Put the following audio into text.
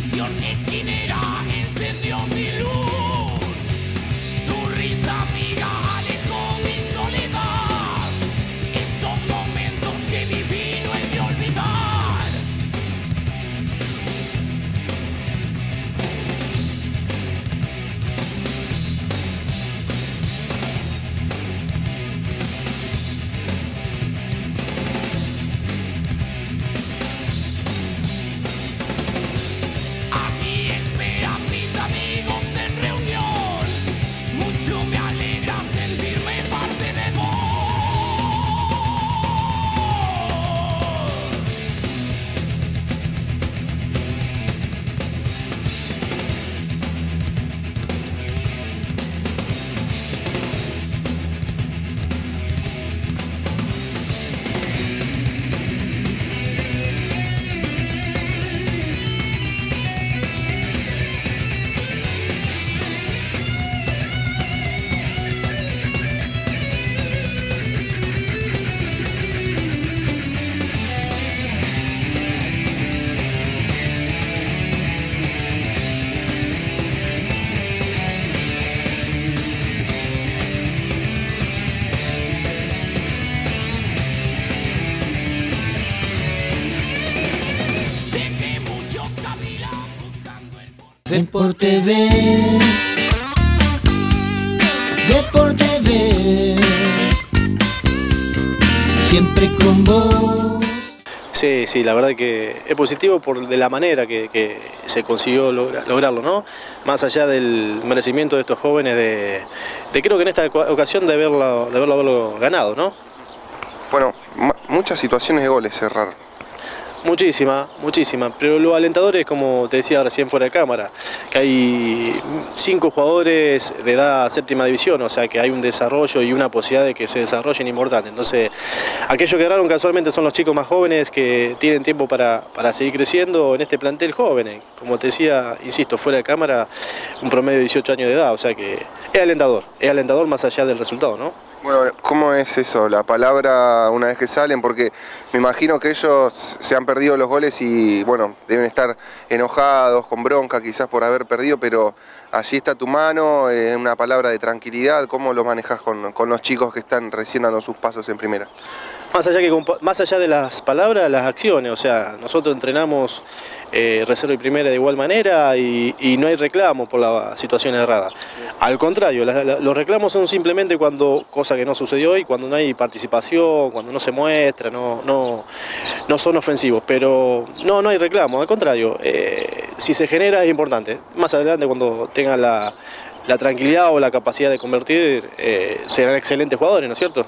Visión esquinera. Deporte B. Deporte B. Siempre con vos. Sí, sí, la verdad que es positivo por de la manera que, que se consiguió logra- lograrlo, ¿no? Más allá del merecimiento de estos jóvenes de, de creo que en esta ocasión de haberlo, de haberlo, haberlo ganado, ¿no? Bueno, muchas situaciones de goles cerrar. Muchísima, muchísima. Pero lo alentador es, como te decía recién fuera de cámara, que hay cinco jugadores de edad séptima división, o sea que hay un desarrollo y una posibilidad de que se desarrollen importante. Entonces, aquellos que agarraron casualmente son los chicos más jóvenes que tienen tiempo para, para seguir creciendo en este plantel joven. Como te decía, insisto, fuera de cámara, un promedio de 18 años de edad, o sea que es alentador, es alentador más allá del resultado, ¿no? Bueno, ¿cómo es eso? La palabra una vez que salen, porque me imagino que ellos se han perdido los goles y, bueno, deben estar enojados, con bronca quizás por haber perdido, pero allí está tu mano, es una palabra de tranquilidad. ¿Cómo lo manejas con, los chicos que están recién dando sus pasos en primera? Más allá, que, más allá de las palabras, las acciones, o sea, nosotros entrenamos eh, reserva y primera de igual manera y, y no hay reclamo por la situación errada. Al contrario, los reclamos son simplemente cuando, cosa que no sucedió hoy, cuando no hay participación, cuando no se muestra, no, no, no son ofensivos, pero no, no hay reclamo, al contrario, eh, si se genera es importante. Más adelante cuando tengan la, la tranquilidad o la capacidad de convertir, eh, serán excelentes jugadores, ¿no es cierto?